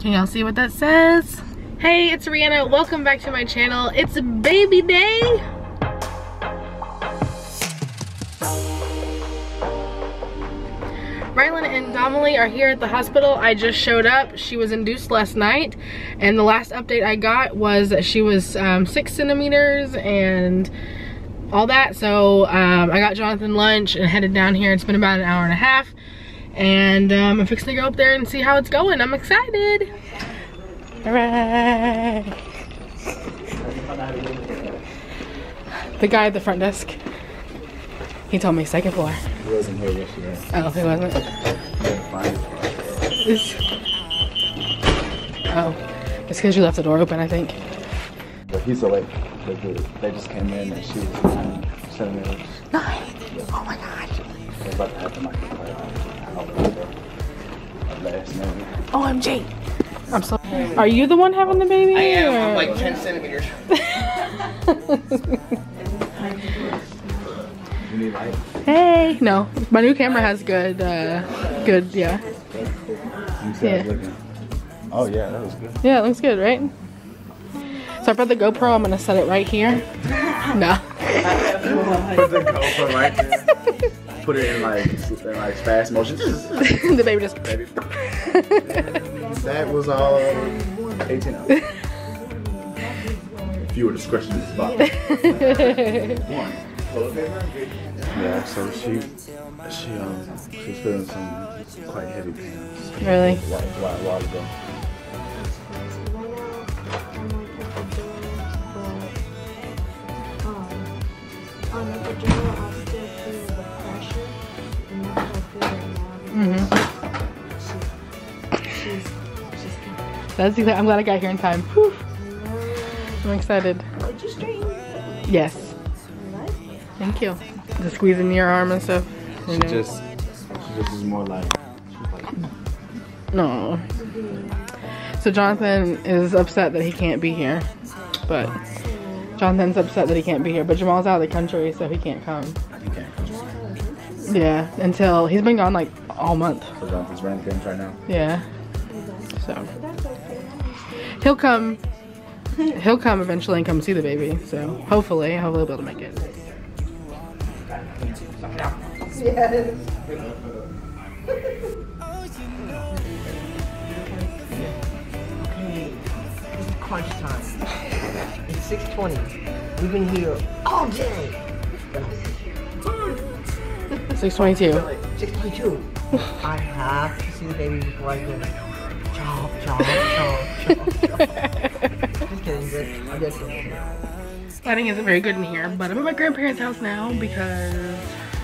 Can y'all see what that says? Hey, it's Rhianna. Welcome back to my channel. It's baby day. Rylan and Domily are here at the hospital. I just showed up. She was induced last night. And the last update I got was that she was um, six centimeters and all that. So um, I got Jonathan lunch and headed down here. It's been about an hour and a half. And um, I'm fixing to go up there and see how it's going. I'm excited. All right. The guy at the front desk, he told me second floor. He wasn't here yesterday. Oh, he wasn't? It's- oh, it's because you left the door open, I think. But he's awake. They, they just came in and she was nine centimeters. Nine. Oh my gosh. They're about to have the microphone. Last name. OMG. I'm so. Are you the one having the baby? I am. I'm like 10 centimeters. You need light? Hey. No, my new camera has good, uh, good, yeah. Yeah. Oh yeah, that was good. Yeah, it looks good, right? So I brought the GoPro. I'm gonna set it right here. No. Put the GoPro right there. Put it in like in like fast motion. the baby just. Baby. that was all 18 hours. Viewer discretion is advised. One. Yeah, so she she um she was feeling some quite heavy pains really? a while, while, while ago. Mm-hmm. That's exactly. I'm glad I got here in time. Whew. I'm excited. Yes. Thank you. Just squeezing your arm and stuff. you She know. just she just is more like like No. So Jonathan is upset that he can't be here, but Jonathan's upset that he can't be here. But Jamal's out of the country, so he can't come. You. Yeah, until he's been gone like all month. So Jonathan's running things right now. Yeah. So he'll come. He'll come eventually and come see the baby. So hopefully, hopefully he'll be able to make it. Okay. Crunch time. It's 6:20. We've been here all day. Six twenty-two. 6:22. I have to see the baby before I go. Chop, chop, chop, chop. Just kidding, but I'm just kidding. Lighting isn't very good in here, but I'm at my grandparents' house now because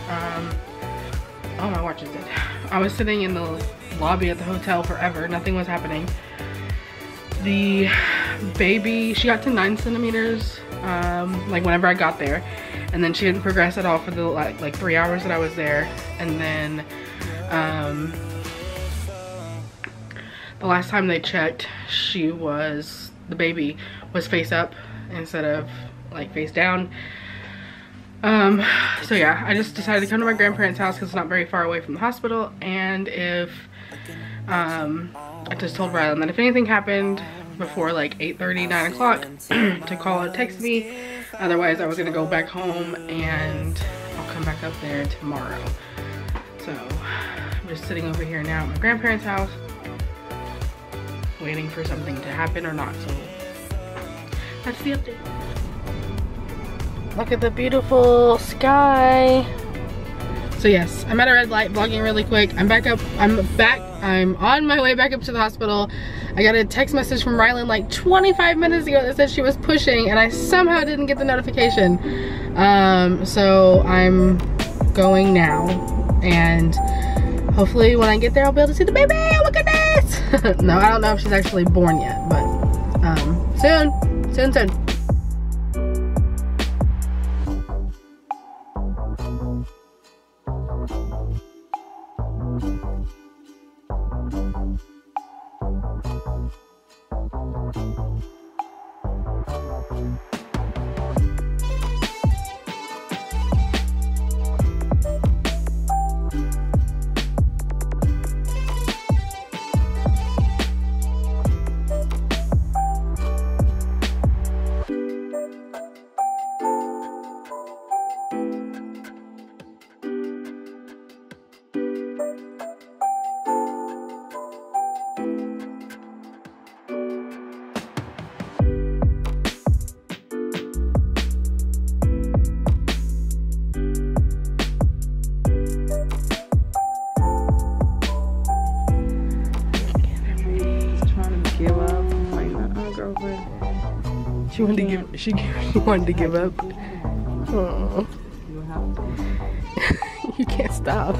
um, oh my watch is dead. I was sitting in the lobby at the hotel forever. Nothing was happening. The baby, she got to nine centimeters, um, like whenever I got there, and then she didn't progress at all for the like, like three hours that I was there, and then um, the last time they checked, she was the baby was face up instead of like face down. Um, so yeah, I just decided to come to my grandparents' house because it's not very far away from the hospital. And if, um, I just told Rylan that if anything happened before like 8.30, 9 o'clock, to call or text me. Otherwise, I was gonna go back home and I'll come back up there tomorrow. So I'm just sitting over here now at my grandparents' house, waiting for something to happen or not. So that's the update. Look at the beautiful sky. So yes, I'm at a red light vlogging really quick. I'm back up, I'm back, I'm on my way back up to the hospital. I got a text message from Rylan like 25 minutes ago that said she was pushing and I somehow didn't get the notification. Um, so I'm going now and hopefully when I get there I'll be able to see the baby. Look at this! no, I don't know if she's actually born yet, but um, soon, soon, soon. Girlfriend. She wanted to give. She, she wanted to give up. Aww. you can't stop.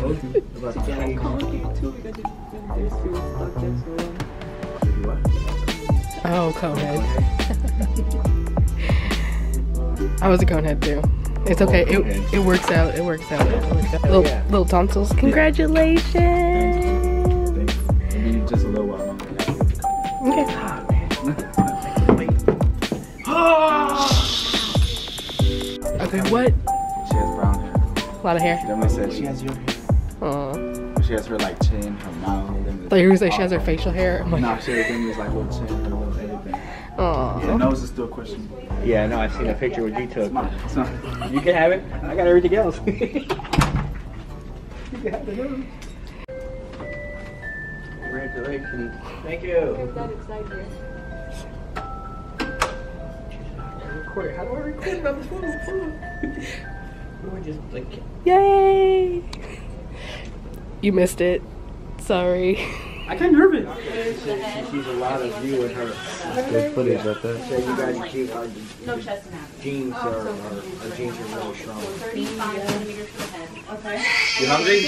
Oh, conehead. I was a conehead too. It's okay. It, it works out. It works out. It works out. Little, little tonsils. Congratulations. Okay, what? She has brown hair. A lot of hair. She definitely said she has your hair. Aw. She has her like chin, her mouth. I thought you were gonna say she has her facial hair. I'm like, No, she has like little chin, her little everything. aw. Yeah, nose is still questionable. Yeah, no, I seen a picture what you took. It's not. You can have it. I got everything else. Congratulations. Thank you. Record. How do I record on this phone? We're just like Yay! You missed it. Sorry. I get nervous. she sees a lot of you in her. Good footage right there. So you guys keep our genes are, are, our genes are really strong. Thirty-five centimeters for the head. Okay. You hungry?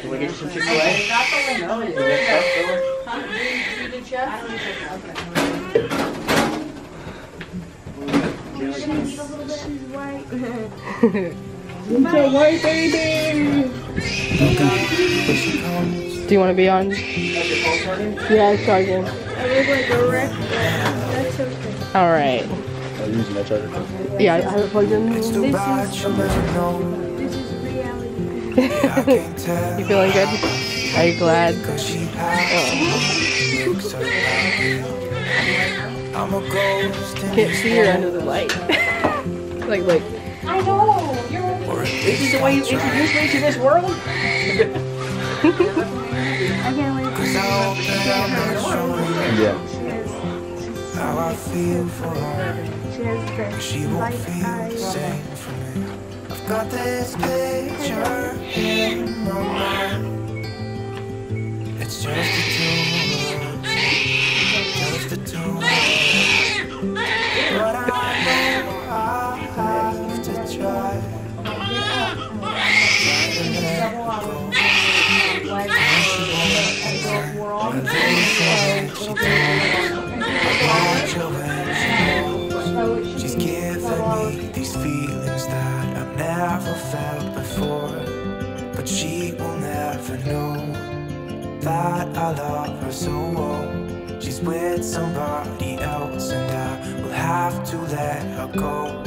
Can we get you some Chick-fil-A? No, You next up, Phil? You did chef? I don't need chef. Okay. Do you want to be on? Yeah, it's charging. All right. I'm using that charger. Yeah, I have it plugged in. you feeling good? Are you glad? Can't see her under the light. like, like. I know. You're. This is the way you introduce me to this world? I can't wait. Yeah. How I feel for her. But she won't feel the same for me. I've got this picture in my mind. Feelings that I've never felt before. But she will never know that I love her so well. She's with somebody else, and I will have to let her go.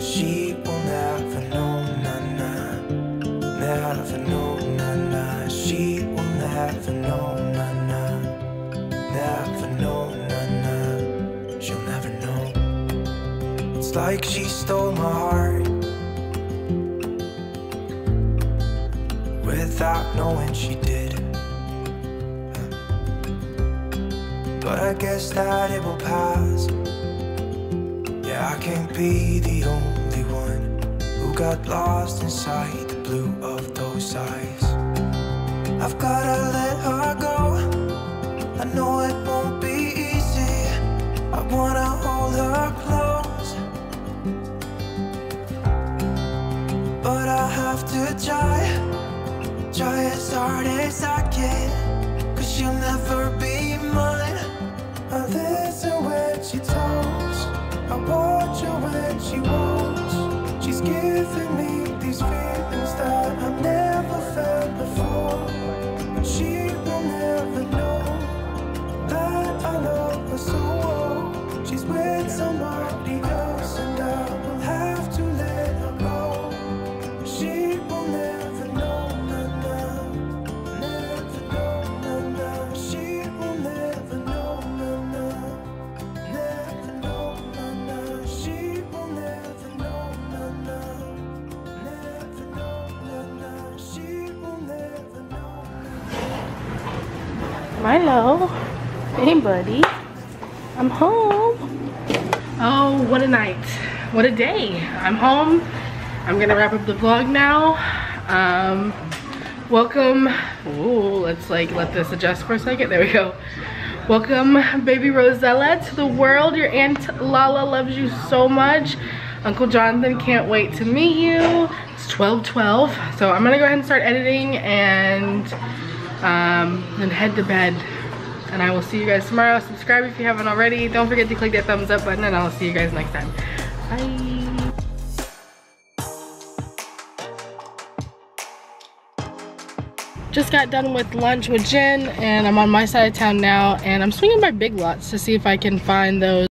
She It's like she stole my heart without knowing she did. But I guess that it will pass. Yeah, I can't be the only one who got lost inside the blue of those eyes. I've gotta let her go. I know it won't be easy. I wanna hold her close. To try, try as hard as I can. Cause she'll never be Hey, buddy. I'm home. Oh, what a night. What a day. I'm home. I'm gonna wrap up the vlog now. Um, welcome. Ooh, let's like let this adjust for a second. There we go. Welcome baby Rosella to the world. Your Aunt Lala loves you so much. Uncle Jonathan can't wait to meet you. It's 12-12. So I'm gonna go ahead and start editing and um, then head to bed. And I will see you guys tomorrow. Subscribe if you haven't already. Don't forget to click that thumbs up button and I'll see you guys next time. Bye. Just got done with lunch with Jen and I'm on my side of town now and I'm swinging by Big Lots to see if I can find those